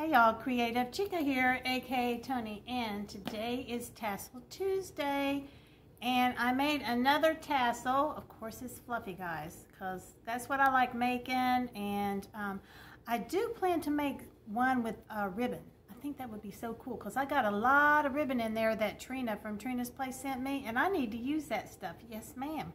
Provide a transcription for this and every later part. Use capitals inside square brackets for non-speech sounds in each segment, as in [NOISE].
Hey y'all, Creative Chica here, aka Tony, and today is Tassel Tuesday, and I made another tassel. Of course, it's fluffy, guys, because that's what I like making, and um, I do plan to make one with a ribbon. I think that would be so cool, because I got a lot of ribbon in there that Trina from Trina's Place sent me, and I need to use that stuff. Yes, ma'am.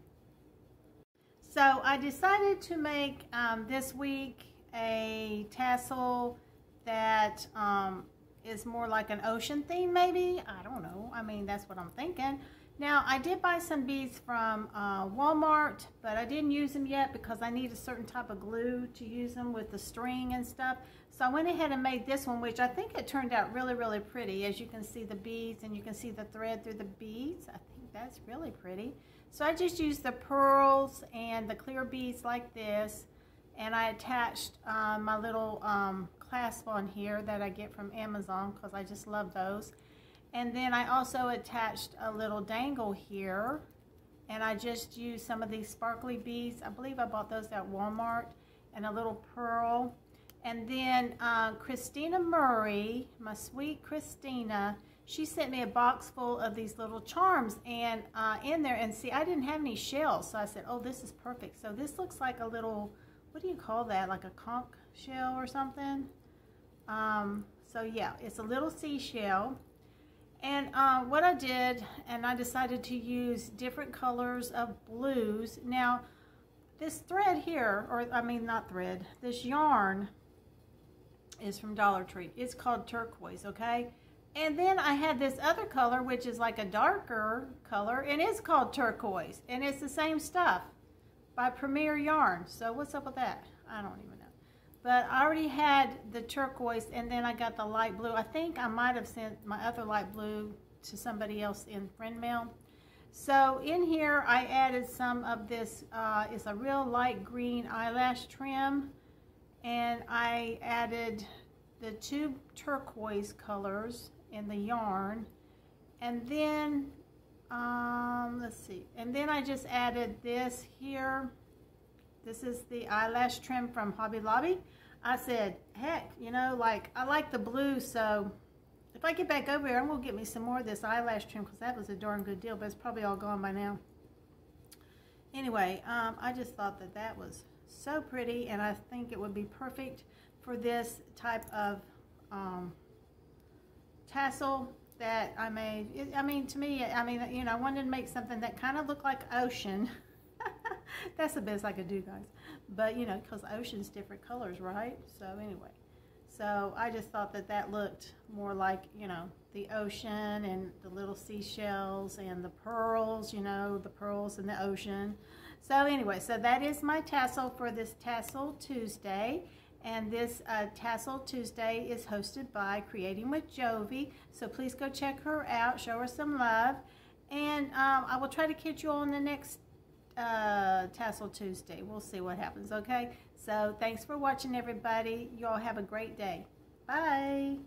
So I decided to make um, this week a tassel that um, is more like an ocean theme maybe. I don't know. I mean, that's what I'm thinking. Now, I did buy some beads from uh, Walmart, but I didn't use them yet because I need a certain type of glue to use them with the string and stuff. So I went ahead and made this one, which I think it turned out really, really pretty. As you can see the beads and you can see the thread through the beads. I think that's really pretty. So I just used the pearls and the clear beads like this. And I attached uh, my little um, clasp on here that I get from Amazon because I just love those. And then I also attached a little dangle here and I just used some of these sparkly beads. I believe I bought those at Walmart and a little pearl. And then uh, Christina Murray, my sweet Christina, she sent me a box full of these little charms and uh, in there and see I didn't have any shells so I said oh this is perfect so this looks like a little what do you call that like a conch shell or something um, so yeah, it's a little seashell. And uh, what I did, and I decided to use different colors of blues. Now, this thread here, or I mean not thread, this yarn is from Dollar Tree. It's called turquoise, okay? And then I had this other color, which is like a darker color, and it's called turquoise. And it's the same stuff by Premier Yarn. So what's up with that? I don't even know. But I already had the turquoise and then I got the light blue. I think I might have sent my other light blue to somebody else in friend mail. So in here I added some of this, uh, it's a real light green eyelash trim. And I added the two turquoise colors in the yarn. And then, um, let's see. And then I just added this here. This is the eyelash trim from Hobby Lobby. I said, heck, you know, like, I like the blue, so if I get back over here, I'm going to get me some more of this eyelash trim because that was a darn good deal, but it's probably all gone by now. Anyway, um, I just thought that that was so pretty, and I think it would be perfect for this type of um, tassel that I made. I mean, to me, I mean, you know, I wanted to make something that kind of looked like ocean. [LAUGHS] [LAUGHS] That's the best I could do, guys. But, you know, because ocean's different colors, right? So, anyway. So, I just thought that that looked more like, you know, the ocean and the little seashells and the pearls, you know, the pearls in the ocean. So, anyway, so that is my tassel for this Tassel Tuesday. And this uh, Tassel Tuesday is hosted by Creating with Jovi. So please go check her out, show her some love. And um, I will try to catch you all on the next uh, Tassel Tuesday. We'll see what happens, okay? So thanks for watching, everybody. You all have a great day. Bye.